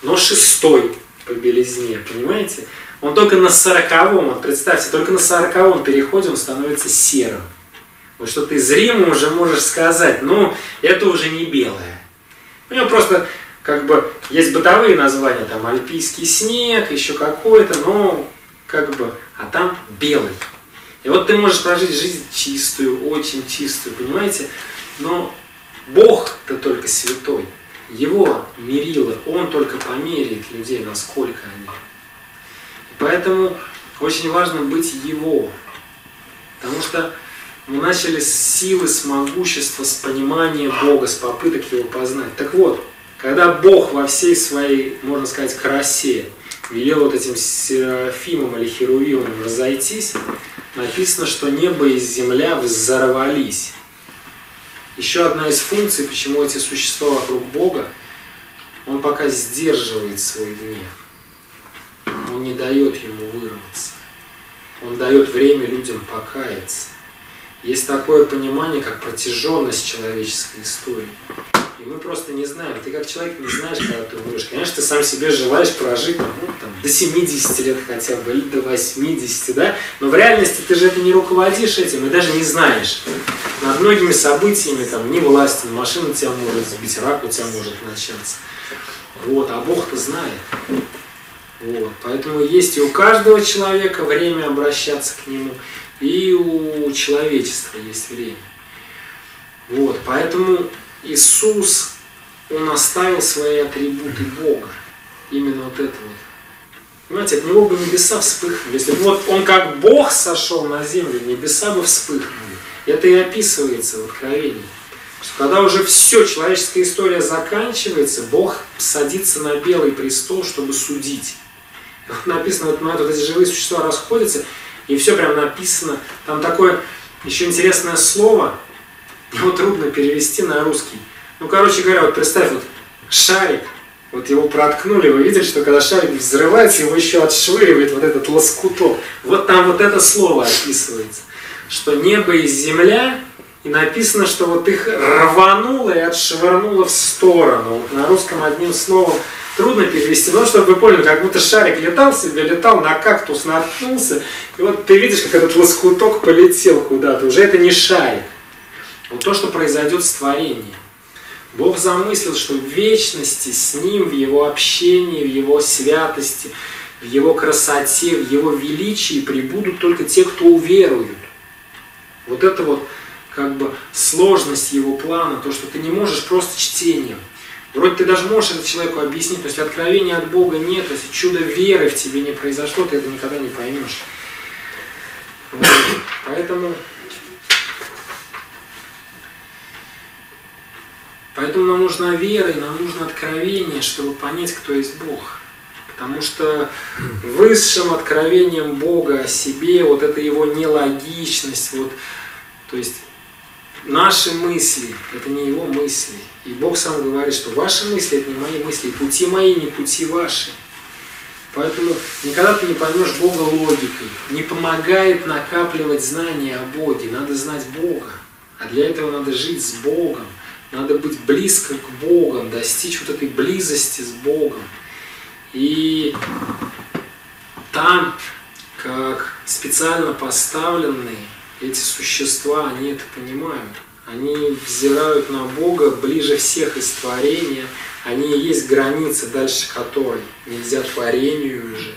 но шестой по белизне, понимаете? Он только на сороковом, вот представьте, только на сороковом переходе он становится серым. Вот что ты зримо уже можешь сказать, ну, это уже не белое. У него просто как бы есть бытовые названия, там альпийский снег, еще какой-то, но как бы, а там белый. И вот ты можешь прожить жизнь чистую, очень чистую, понимаете? Но Бог-то только святой. Его мерило, Он только померяет людей, насколько они. И поэтому очень важно быть Его. Потому что мы начали с силы, с могущества, с понимания Бога, с попыток Его познать. Так вот, когда Бог во всей своей, можно сказать, красе велел вот этим серафимам или херувимам разойтись, написано, что небо и земля взорвались. Еще одна из функций, почему эти существа вокруг Бога, он пока сдерживает свой гнев. Он не дает ему вырваться. Он дает время людям покаяться. Есть такое понимание, как протяженность человеческой истории. И мы просто не знаем. Ты как человек не знаешь, когда ты умрешь. Конечно, ты сам себе желаешь прожить ну, там, до 70 лет хотя бы, или до 80, да? Но в реальности ты же это не руководишь этим и даже не знаешь. Над многими событиями там не властен, машина тебя может сбить, рак у тебя может начаться. Вот, а Бог-то знает. Вот, поэтому есть и у каждого человека время обращаться к Нему, и у человечества есть время. Вот, поэтому Иисус, Он оставил свои атрибуты Бога. Именно вот это вот. Понимаете, от Него бы небеса вспыхнули. Если бы вот Он как Бог сошел на землю, небеса бы вспыхнули. Это и описывается в Откровении. Что когда уже все, человеческая история заканчивается, Бог садится на белый престол, чтобы судить. Написано, вот, вот эти живые существа расходятся, и все прям написано. Там такое еще интересное слово, его трудно перевести на русский. Ну, короче говоря, вот представь, вот шарик, вот его проткнули, вы видели, что когда шарик взрывается, его еще отшвыривает вот этот лоскуток. Вот там вот это слово описывается, что небо и земля, и написано, что вот их рвануло и отшвырнуло в сторону. Вот на русском одним словом трудно перевести, но чтобы вы поняли, как будто шарик летал себе, летал, на кактус наткнулся, и вот ты видишь, как этот лоскуток полетел куда-то, уже это не шарик. Вот то, что произойдет с творением. Бог замыслил, что в вечности с Ним, в Его общении, в Его святости, в Его красоте, в Его величии прибудут только те, кто уверуют. Вот это вот как бы сложность Его плана, то, что ты не можешь просто чтением. Вроде ты даже можешь это человеку объяснить, но если откровения от Бога нет, если чудо веры в тебе не произошло, ты это никогда не поймешь. Вот. Поэтому Поэтому нам нужна вера и нам нужно откровение, чтобы понять, кто есть Бог. Потому что высшим откровением Бога о себе, вот это его нелогичность, вот, то есть наши мысли, это не его мысли. И Бог сам говорит, что ваши мысли это не мои мысли, пути мои не пути ваши. Поэтому никогда ты не поймешь Бога логикой. Не помогает накапливать знания о Боге. Надо знать Бога. А для этого надо жить с Богом. Надо быть близко к Богу, достичь вот этой близости с Богом. И там, как специально поставленные эти существа, они это понимают. Они взирают на Бога ближе всех из творения. Они и есть границы, дальше которой нельзя творению уже.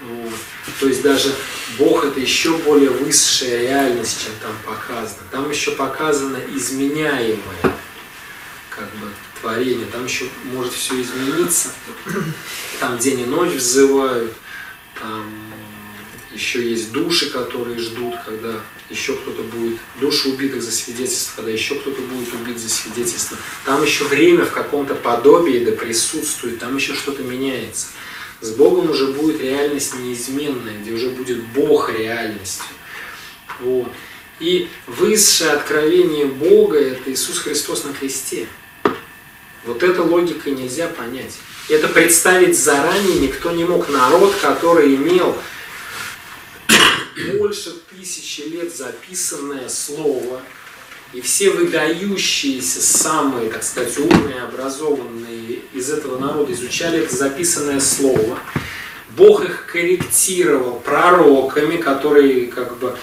Вот. То есть даже Бог это еще более высшая реальность, чем там показано. Там еще показано изменяемое как бы творение, там еще может все измениться. Там день и ночь взывают, там еще есть души, которые ждут, когда еще кто-то будет, души убитых за свидетельство, когда еще кто-то будет убит за свидетельство. Там еще время в каком-то подобии да присутствует, там еще что-то меняется. С Богом уже будет реальность неизменная, где уже будет Бог реальностью. Вот. И высшее откровение Бога – это Иисус Христос на кресте. Вот эта логика нельзя понять. Это представить заранее никто не мог. Народ, который имел больше тысячи лет записанное слово, и все выдающиеся, самые, так сказать, умные, образованные из этого народа изучали это записанное слово. Бог их корректировал пророками, которые как бы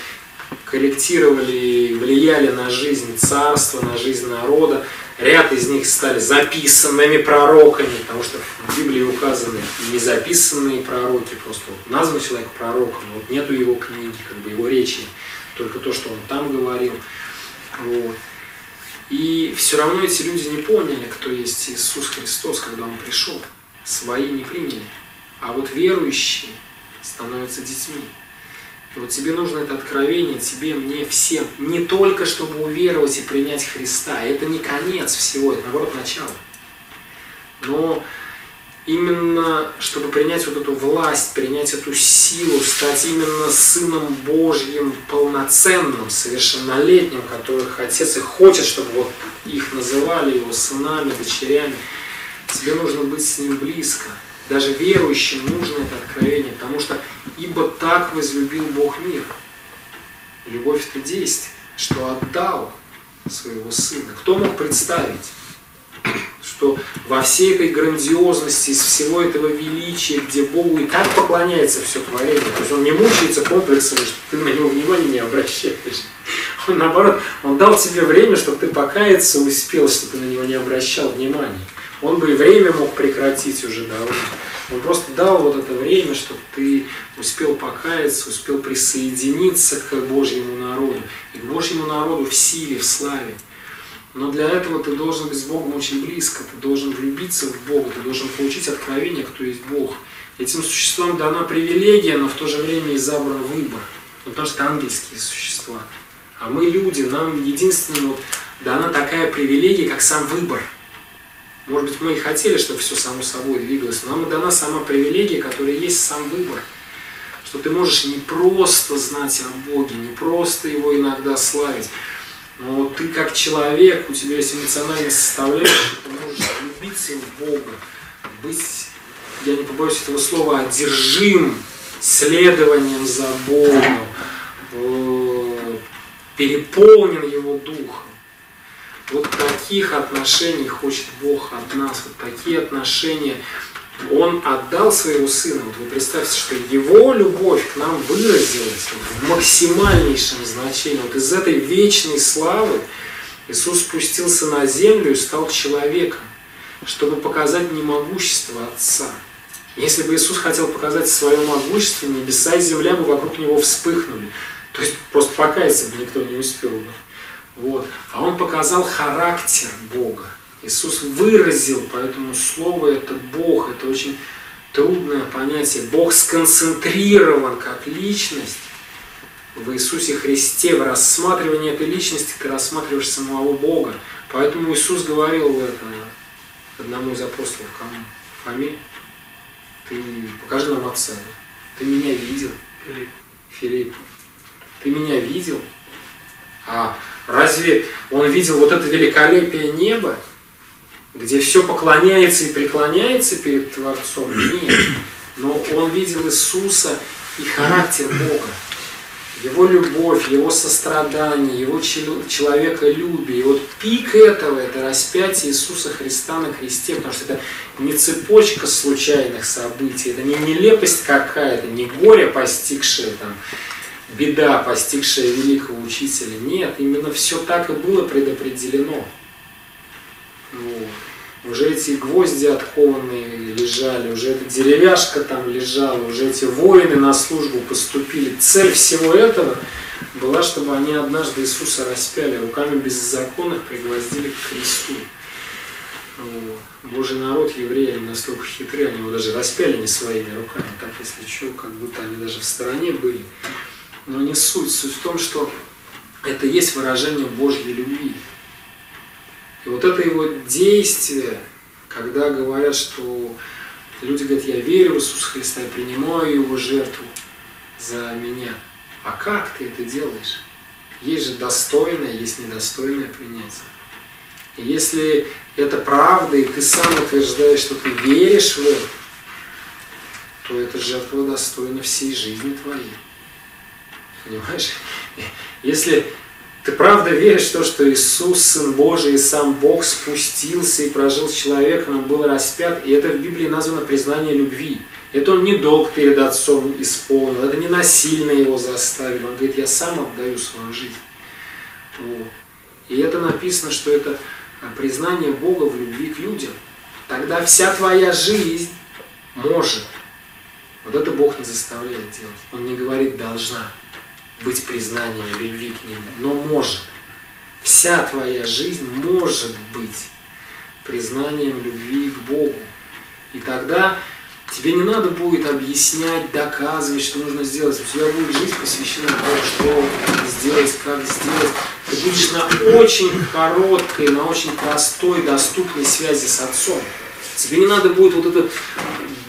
корректировали, влияли на жизнь царства, на жизнь народа. Ряд из них стали записанными пророками, потому что в Библии указаны незаписанные пророки, просто вот назван человек пророком, вот нету его книги, как бы его речи, только то, что он там говорил. Вот. И все равно эти люди не поняли, кто есть Иисус Христос, когда Он пришел. Свои не приняли. А вот верующие становятся детьми. Вот тебе нужно это откровение, тебе, мне, всем. Не только, чтобы уверовать и принять Христа. Это не конец всего, это наоборот начало. Но именно, чтобы принять вот эту власть, принять эту силу, стать именно Сыном Божьим, полноценным, совершеннолетним, которых Отец и хочет, чтобы вот их называли его сынами, дочерями, тебе нужно быть с Ним близко. Даже верующим нужно это откровение, потому что ибо так возлюбил Бог мир. Любовь это действие, что отдал своего сына. Кто мог представить, что во всей этой грандиозности, из всего этого величия, где Богу и так поклоняется все творение, то есть он не мучается комплексами, что ты на него внимания не обращаешь. Он наоборот, он дал тебе время, чтобы ты покаяться успел, чтобы ты на него не обращал внимания. Он бы и время мог прекратить уже давно. Он просто дал вот это время, чтобы ты успел покаяться, успел присоединиться к Божьему народу. И к Божьему народу в силе, в славе. Но для этого ты должен быть с Богом очень близко, ты должен влюбиться в Бога, ты должен получить откровение, кто есть Бог. Этим существам дана привилегия, но в то же время и забран выбор. Ну, потому что это ангельские существа. А мы люди, нам единственное вот дана такая привилегия, как сам выбор – может быть, мы и хотели, чтобы все само собой двигалось, но нам дана сама привилегия, которая есть сам выбор. Что ты можешь не просто знать о Боге, не просто Его иногда славить, но ты как человек, у тебя есть эмоциональная составляющая, ты можешь влюбиться в Бога, быть, я не побоюсь этого слова, одержим следованием за Богом, э, переполнен Его Духом. Вот таких отношений хочет Бог от нас, вот такие отношения. Он отдал своего сына. Вот вы представьте, что его любовь к нам выразилась в максимальнейшем значении. Вот из этой вечной славы Иисус спустился на землю и стал человеком, чтобы показать немогущество Отца. Если бы Иисус хотел показать свое могущество, небеса и земля бы вокруг него вспыхнули. То есть просто покаяться бы никто не успел бы. Вот. А он показал характер Бога. Иисус выразил, поэтому слово это Бог, это очень трудное понятие. Бог сконцентрирован как личность в Иисусе Христе. В рассматривании этой личности ты рассматриваешь самого Бога. Поэтому Иисус говорил это одному из апостолов, кому? Фоме. Ты покажи нам Отца. Ты меня видел. Филипп. Филипп. Ты меня видел. А разве он видел вот это великолепие неба? где все поклоняется и преклоняется перед Творцом. Нет. Но он видел Иисуса и характер Бога. Его любовь, его сострадание, его человеколюбие. И вот пик этого – это распятие Иисуса Христа на кресте, потому что это не цепочка случайных событий, это не нелепость какая-то, не горе, постигшее там, беда, постигшая великого учителя. Нет, именно все так и было предопределено. Вот. Уже эти гвозди откованные лежали, уже эта деревяшка там лежала, уже эти воины на службу поступили. Цель всего этого была, чтобы они однажды Иисуса распяли, руками беззаконных пригвоздили к кресту. Вот. Божий народ, евреи, они настолько хитры, они его даже распяли не своими руками, так если что, как будто они даже в стороне были. Но не суть. Суть в том, что это есть выражение Божьей любви. И вот это его действие, когда говорят, что люди говорят, я верю в Иисуса Христа, я принимаю Его жертву за меня. А как ты это делаешь? Есть же достойное, есть недостойное принятие. И если это правда, и ты сам утверждаешь, что ты веришь в это, то эта жертва достойна всей жизни твоей. Понимаешь? Если ты правда веришь в то, что Иисус, Сын Божий, и сам Бог спустился и прожил с человеком, он был распят, и это в Библии названо признание любви. Это он не долг перед Отцом исполнил, это не насильно его заставил. Он говорит, я сам отдаю свою жизнь. И это написано, что это признание Бога в любви к людям. Тогда вся твоя жизнь может. Вот это Бог не заставляет делать. Он не говорит должна быть признанием любви к Нему, но может. Вся твоя жизнь может быть признанием любви к Богу. И тогда тебе не надо будет объяснять, доказывать, что нужно сделать. У тебя будет жизнь посвящена тому, что сделать, как сделать. Ты будешь на очень короткой, на очень простой, доступной связи с Отцом. Тебе не надо будет вот это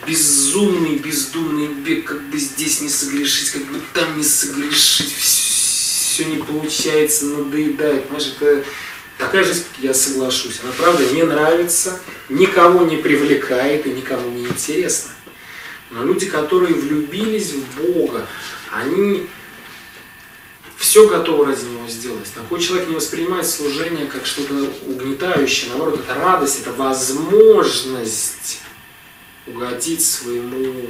безумный, бездумный бег, как бы здесь не согрешить, как бы там не согрешить, все, не получается, надоедает. Понимаешь, это такая жизнь, я соглашусь. Она, правда, не нравится, никого не привлекает и никому не интересна. Но люди, которые влюбились в Бога, они все готовы ради Него сделать. Такой человек не воспринимает служение как что-то угнетающее. Наоборот, это радость, это возможность угодить своему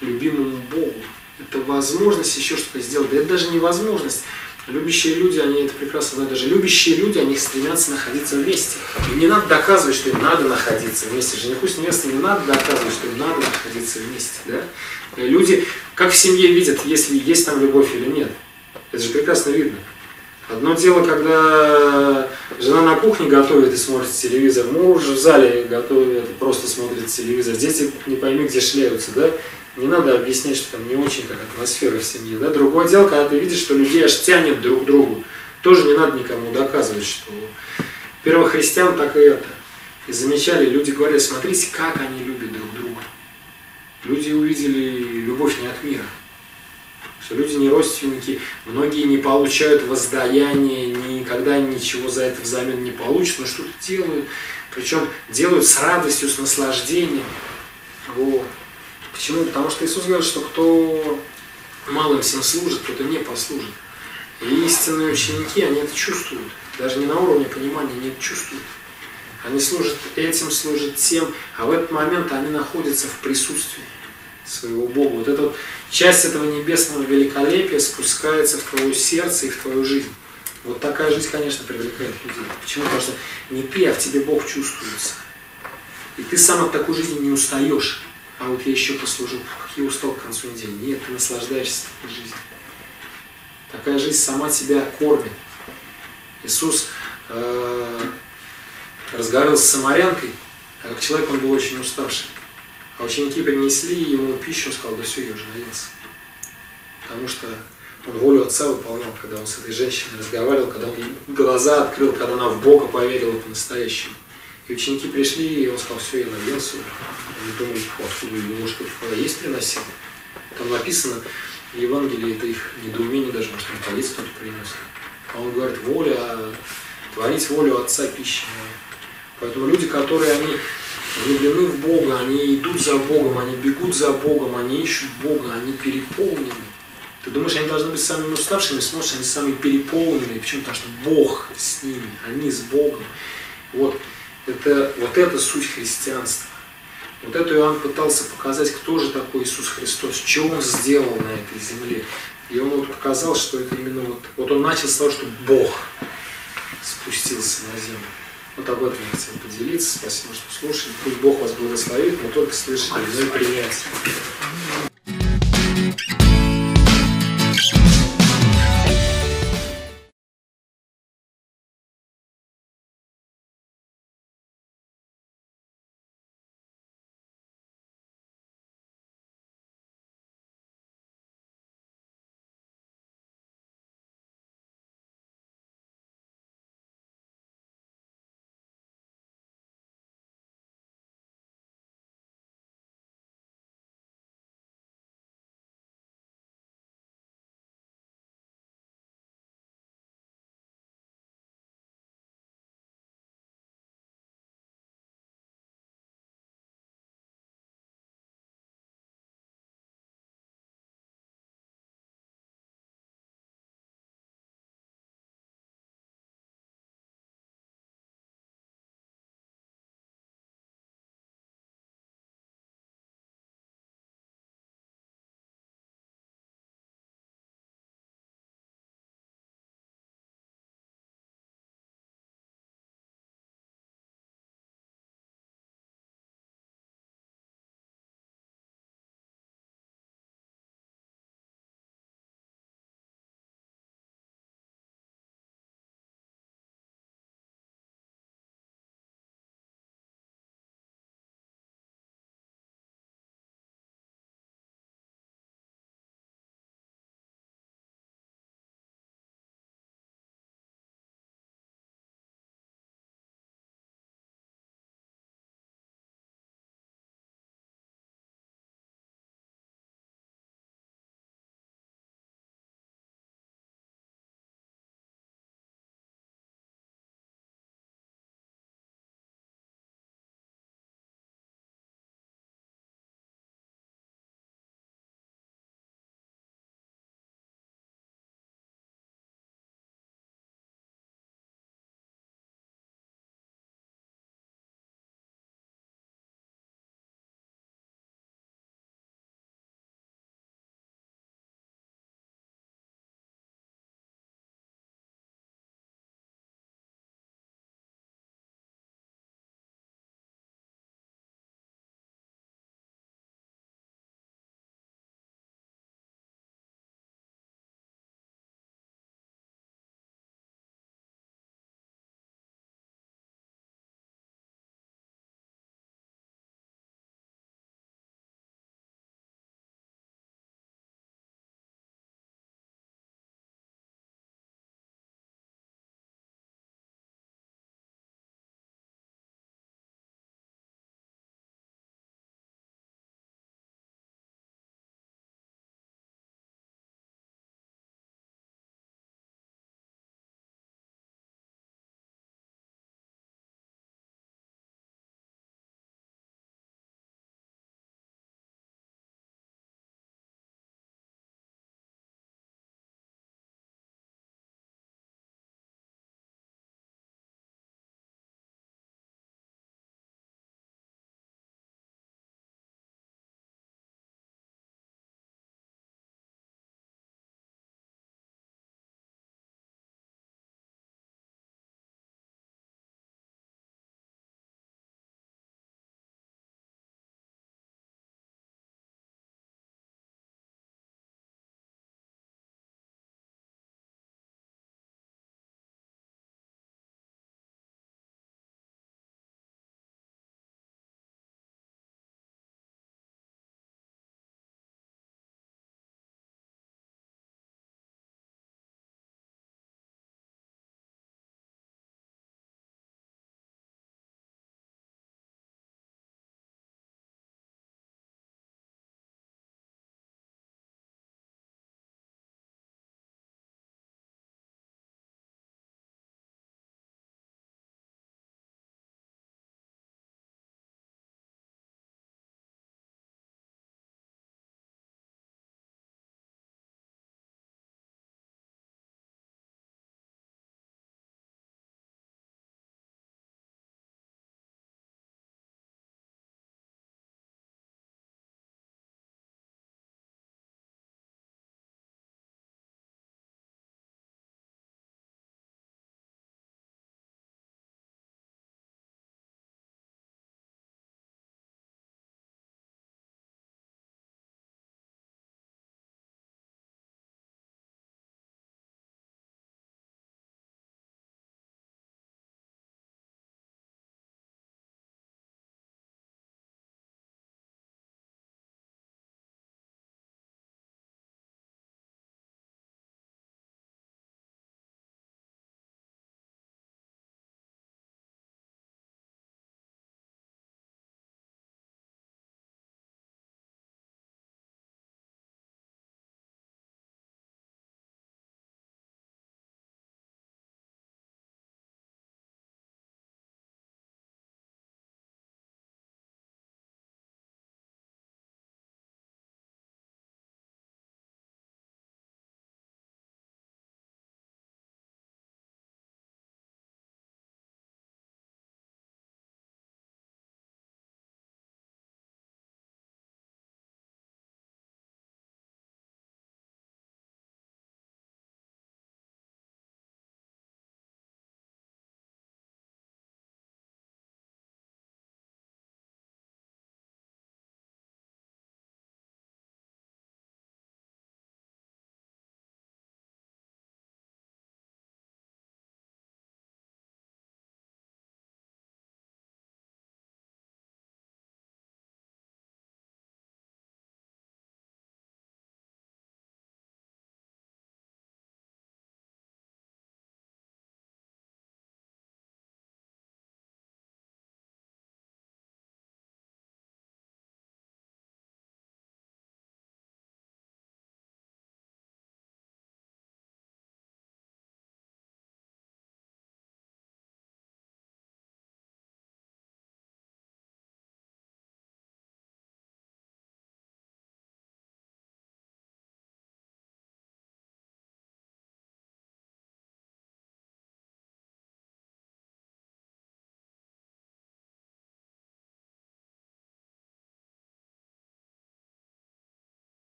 любимому Богу. Это возможность еще что-то сделать. Да это даже не возможность. Любящие люди, они это прекрасно знают. Даже любящие люди, они стремятся находиться вместе. И не надо доказывать, что им надо находиться вместе. Жениху с невестой не надо доказывать, что им надо находиться вместе. Да? Люди, как в семье видят, если есть там любовь или нет. Это же прекрасно видно. Одно дело, когда жена на кухне готовит и смотрит телевизор, муж в зале готовит, просто смотрит телевизор. Дети не пойми, где шляются, да? Не надо объяснять, что там не очень как атмосфера в семье, да? Другое дело, когда ты видишь, что людей аж тянет друг к другу. Тоже не надо никому доказывать, что первых христиан так и это. И замечали, люди говорят, смотрите, как они любят друг друга. Люди увидели любовь не от мира что люди не родственники, многие не получают воздаяние, никогда ничего за это взамен не получат, но что-то делают, причем делают с радостью, с наслаждением. Вот. Почему? Потому что Иисус говорит, что кто малым всем служит, кто-то не послужит. И истинные ученики, они это чувствуют. Даже не на уровне понимания, они это чувствуют. Они служат этим, служат тем, а в этот момент они находятся в присутствии своего Бога. Вот эта вот часть этого небесного великолепия спускается в твое сердце и в твою жизнь. Вот такая жизнь, конечно, привлекает людей. Почему? Потому что не ты, а в тебе Бог чувствуется. И ты сам от такой жизни не устаешь. А вот я еще послужил, как я устал к концу недели. Нет, ты наслаждаешься такой жизнью. Такая жизнь сама тебя кормит. Иисус э, разговаривал с самарянкой, а как человек он был очень уставший. А ученики принесли ему пищу, он сказал, да все, я уже наелся. Потому что он волю Отца выполнял, когда он с этой женщиной разговаривал, когда он глаза открыл, когда она в Бога поверила по-настоящему. И ученики пришли, и он сказал, все, я наелся. Они думают, откуда немножко есть приносил. Там написано, в Евангелии это их недоумение даже, может, он поесть кто-то принес. А он говорит, воля, творить волю Отца пищи. Поэтому люди, которые они влюблены в Бога, они идут за Богом, они бегут за Богом, они ищут Бога, они переполнены. Ты думаешь, они должны быть самыми уставшими, смотришь, они самые переполненные. Почему? Потому что Бог с ними, они с Богом. Вот это, вот это суть христианства. Вот это Иоанн пытался показать, кто же такой Иисус Христос, что Он сделал на этой земле. И он вот показал, что это именно вот, вот он начал с того, что Бог спустился на землю. Вот об этом я хотел поделиться. Спасибо, что слушали. Пусть Бог вас благословит, но только слышали, но и принять.